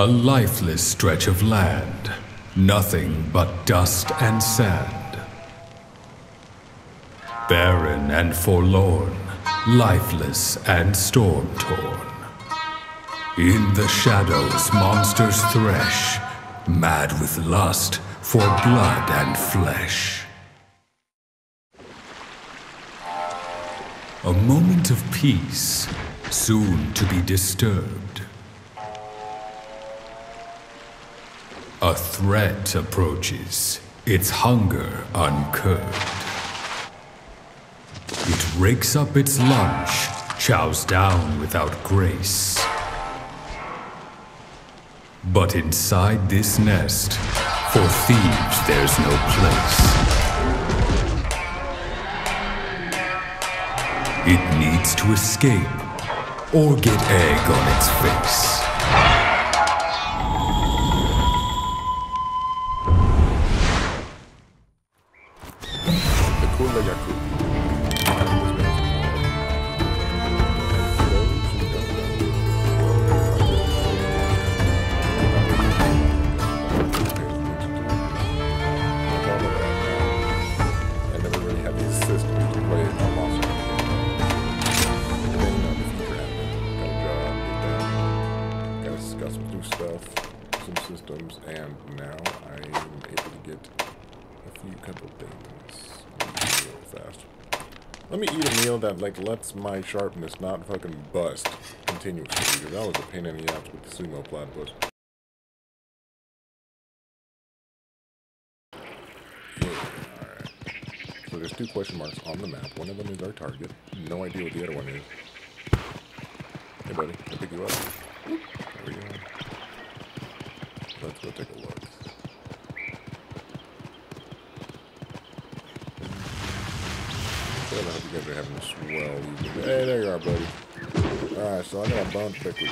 A lifeless stretch of land, nothing but dust and sand. Barren and forlorn, lifeless and storm torn. In the shadows, monsters thresh, mad with lust for blood and flesh. A moment of peace, soon to be disturbed. A threat approaches, its hunger uncurbed. It rakes up its lunch, chows down without grace. But inside this nest, for thieves there's no place. It needs to escape or get egg on its face. My sharpness not fucking bust continuously because that was a pain in the ass with the sumo platypus. So there's two question marks on the map. One of them is our target. No idea what the other one is. Hey buddy, can I pick you up? There we go. Let's go take a look. I hope you guys are having a swell evening. Hey, there you are, buddy. Alright, so I got a bone pick with you.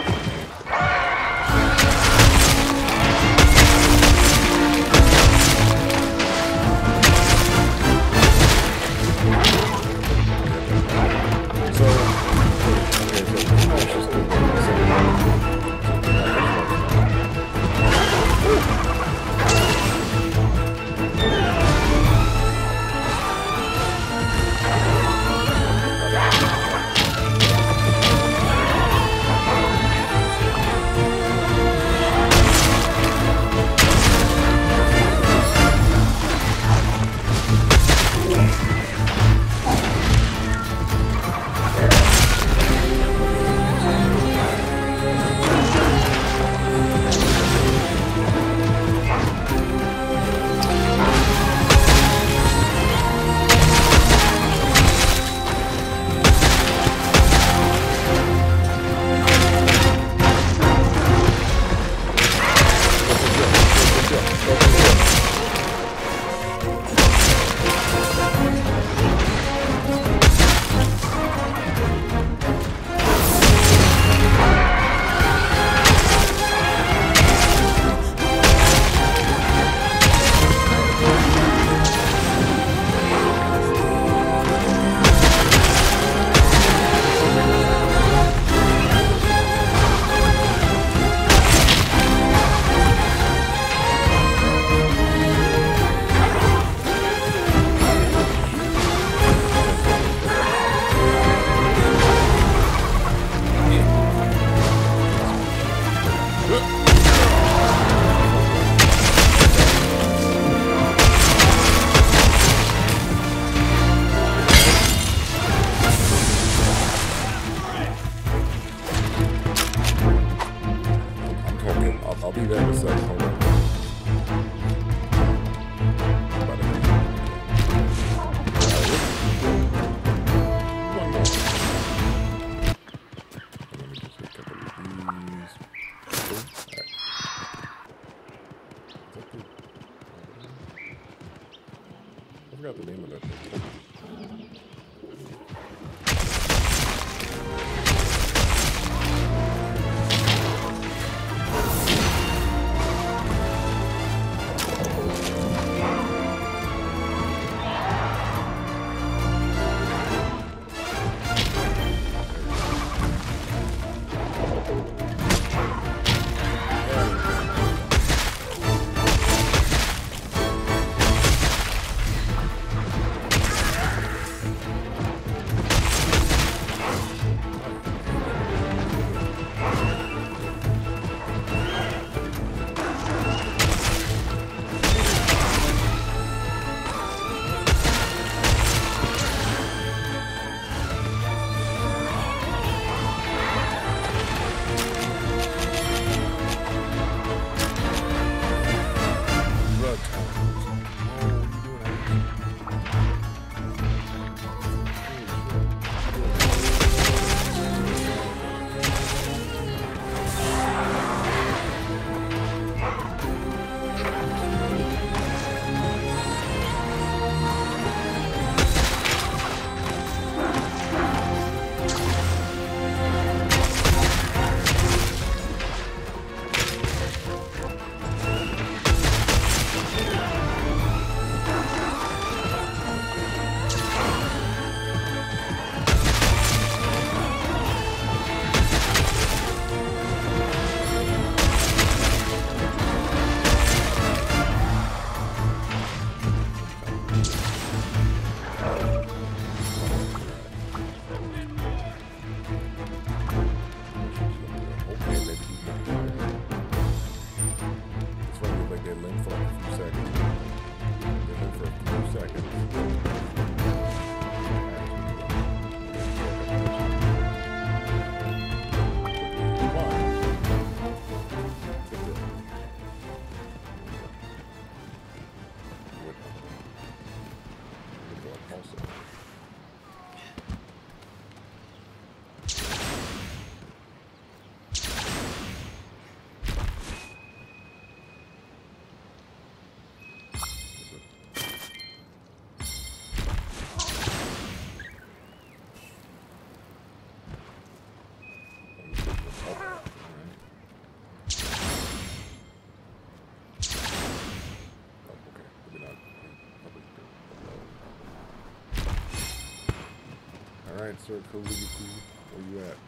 Sir Khalifi, where you at?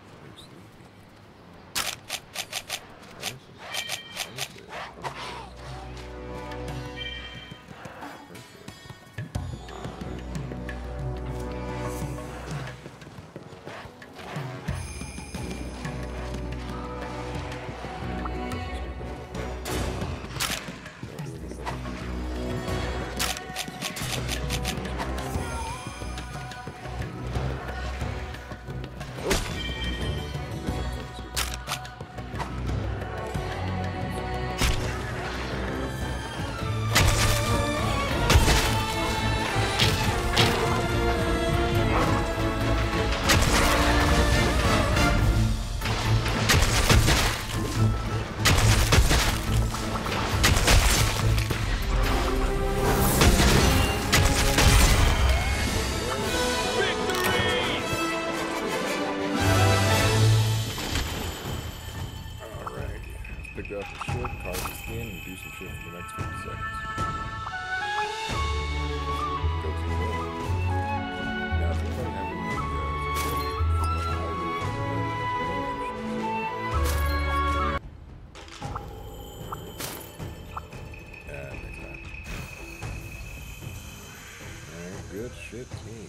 Good shit, team.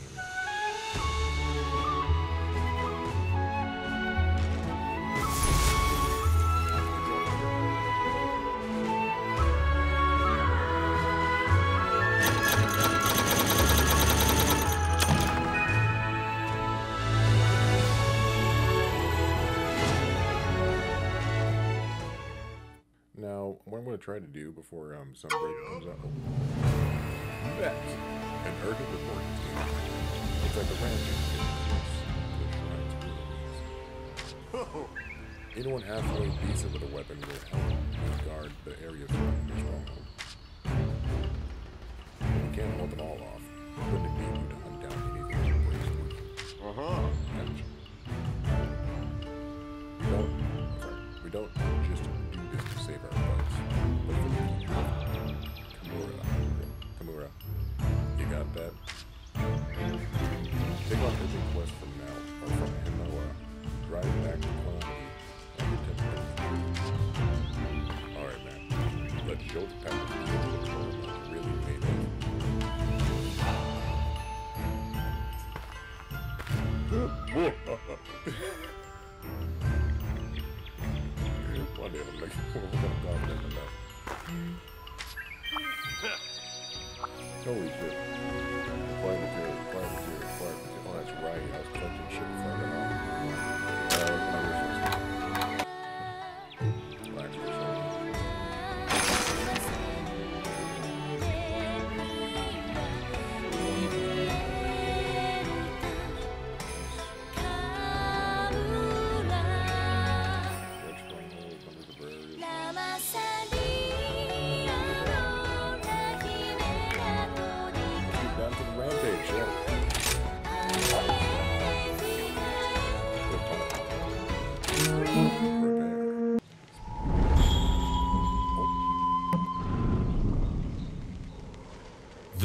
Now, what I'm going to try to do before um, Sunbreak comes out. An urgent report team. It's like a random. Anyone halfway decent with a weapon will help guard the area surrounding the stronghold. You can't hold them all off.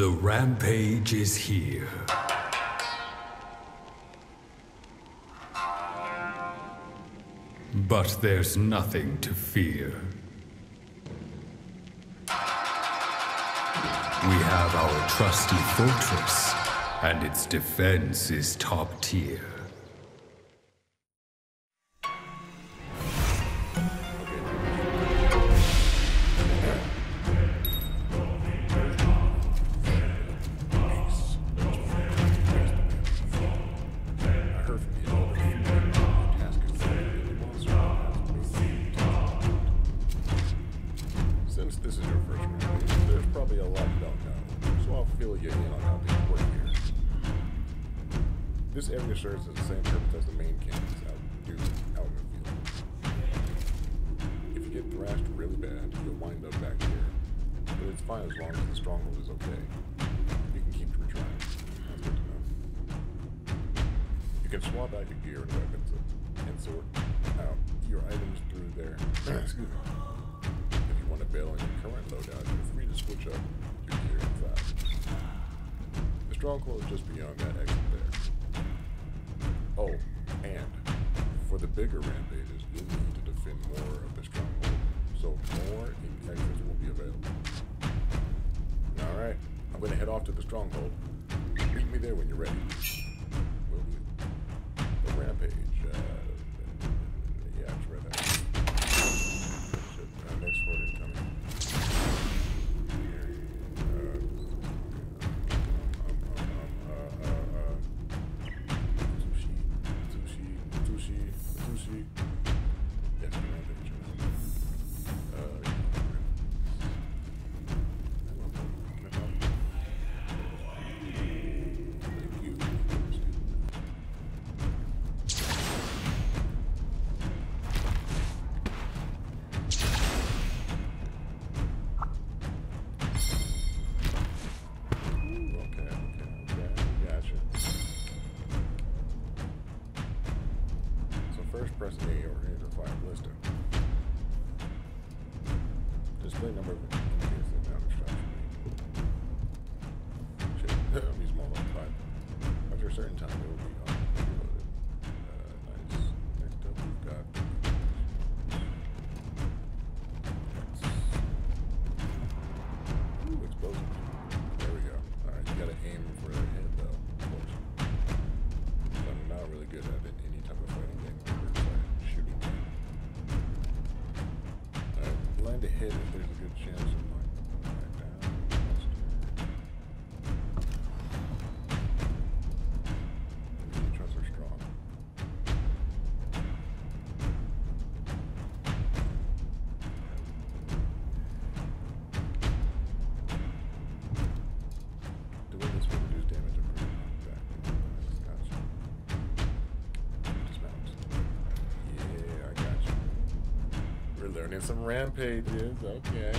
The rampage is here. But there's nothing to fear. We have our trusty fortress, and its defense is top tier. This area serves as the same purpose as the main campus out in field. If you get thrashed really bad, you'll wind up back here. But it's fine as long as the stronghold is okay. You can keep retrying. That's good to know. You can swap out your gear and weapons and sort out your items through there. Excuse me. If you want to bail on your current loadout, you're free to switch up your gear inside. The stronghold is just beyond that exit Oh, and for the bigger Rampages, you'll need to defend more of this stronghold. so more extras will be available. Alright, I'm gonna head off to the stronghold. Meet me there when you're ready. hit there's a good chance. some rampages. Okay.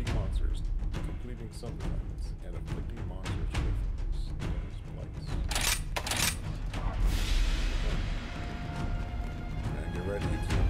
defeating monsters, completing some sublimes, and afflicting monsters with status blights. And get ready to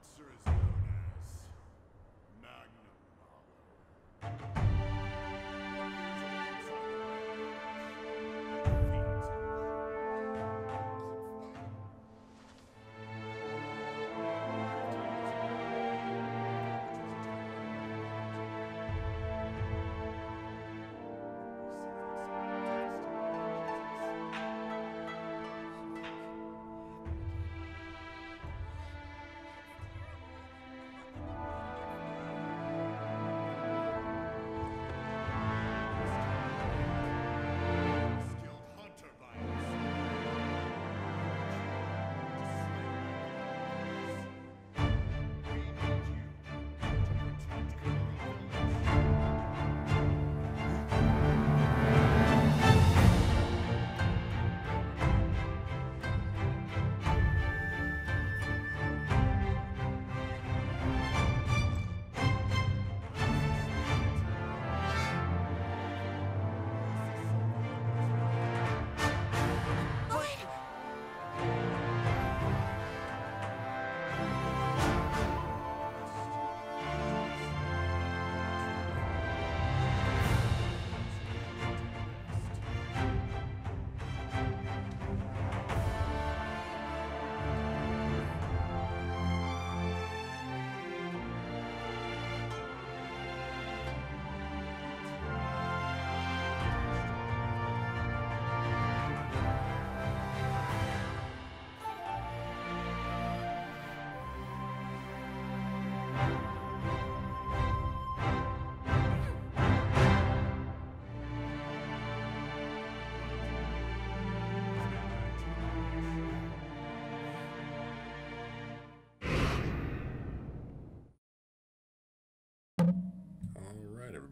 Monster is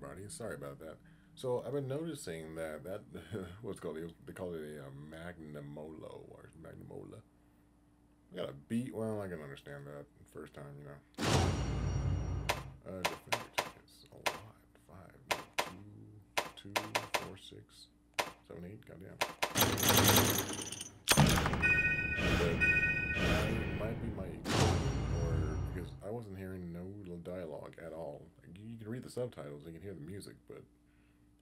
everybody. Sorry about that. So I've been noticing that that what's called they call it a uh, magnamolo or magnamola. I got a beat. Well, I can understand that first time, you know. Uh, a lot. Five, two, two, four, six, seven, eight. Goddamn. But might be my because I wasn't hearing no dialogue at all. Like, you can read the subtitles, you can hear the music, but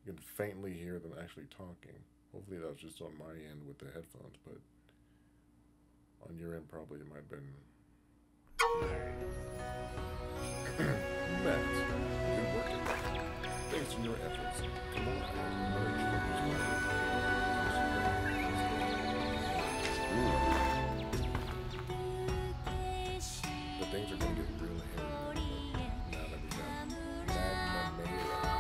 you can faintly hear them actually talking. Hopefully, that was just on my end with the headphones, but on your end, probably it might have been. Good work. Thanks for your efforts. Come on, But things are gonna get real heavy now that we got Magna Mela.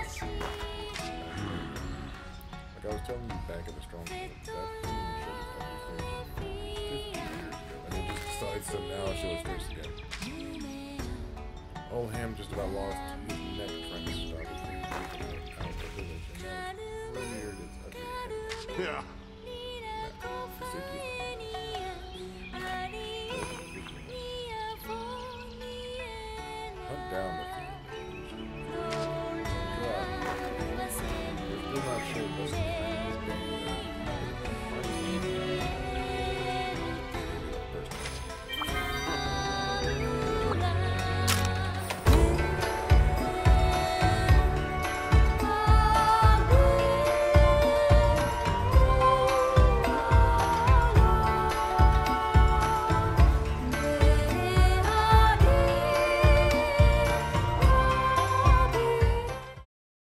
Like I was telling you back in the strong that theme shows up these things 50 years ago, and it just decides to now show its face again. Old Ham just about lost his neck trying to stop it out, out the village, and now it's reared its ugly. Yeah,